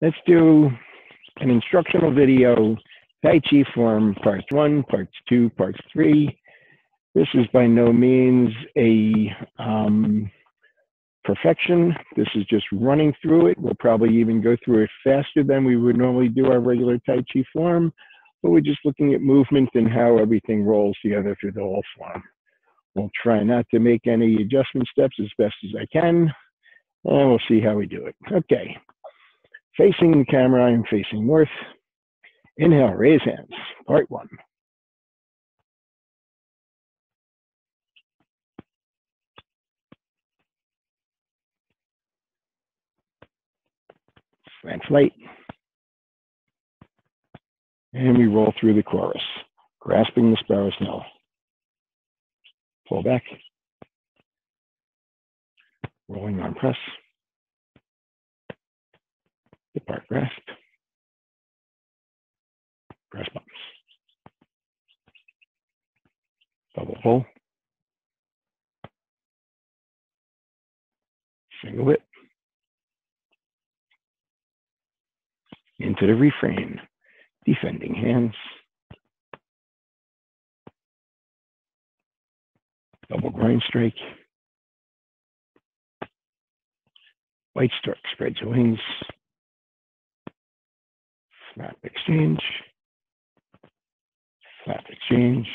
let's do an instructional video, Tai Chi form, parts one, parts two, parts three. This is by no means a um, perfection. This is just running through it. We'll probably even go through it faster than we would normally do our regular Tai Chi form, but we're just looking at movement and how everything rolls together through the whole form. We'll try not to make any adjustment steps as best as I can, and we'll see how we do it. Okay, facing the camera, I'm facing north. Inhale, raise hands, part one. Translate. And we roll through the chorus, grasping the sparrow's nell. Pull back. Rolling arm press. Depart grasp. Press bumps. Double pull. Single whip. Into the refrain. Defending hands. Double groin strike. White stork spreads wings. Flap exchange. Flap exchange.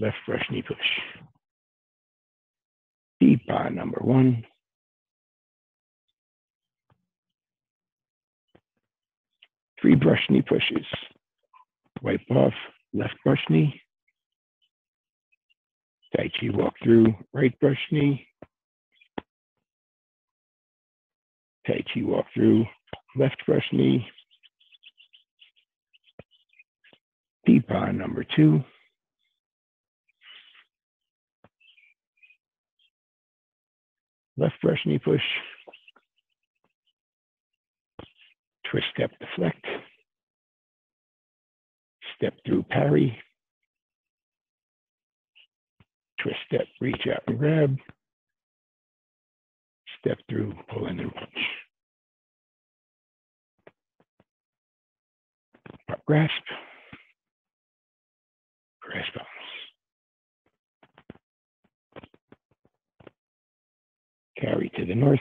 Left brush knee push. Deep bar number one. Three brush knee pushes. Wipe off left brush knee. Tai Chi walk through right brush knee. Tai Chi walk through left brush knee. Deep bar number two. Left brush knee push. Twist step deflect. Step through parry. Twist step, reach out and grab. Step through, pull in and punch. Grasp carry to the north,